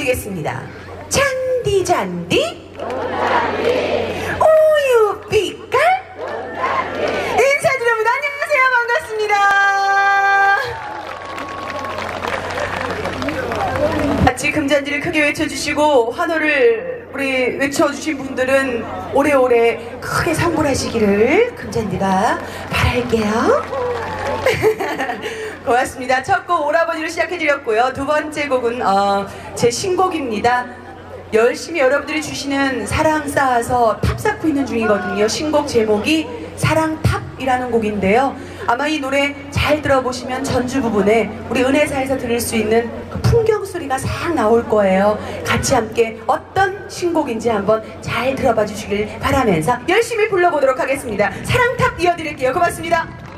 올리겠습니다. 잔디 잔디 우유 빛깔 인사드립니다. 안녕하세요. 반갑습니다. 같이 금잔디를 크게 외쳐주시고 환호를 우리 외쳐주신 분들은 오래오래 크게 성불하시기를 금잔디가 바랄게요. 고맙습니다. 첫 곡 오라버니로 시작해드렸고요. 두 번째 곡은 어, 제 신곡입니다. 열심히 여러분들이 주시는 사랑 쌓아서 탑 쌓고 있는 중이거든요. 신곡 제목이 사랑탑이라는 곡인데요. 아마 이 노래 잘 들어보시면 전주 부분에 우리 은해사에서 들을 수 있는 그 풍경 소리가 싹 나올 거예요. 같이 함께 어떤 신곡인지 한번 잘 들어봐 주시길 바라면서 열심히 불러보도록 하겠습니다. 사랑탑 이어드릴게요. 고맙습니다.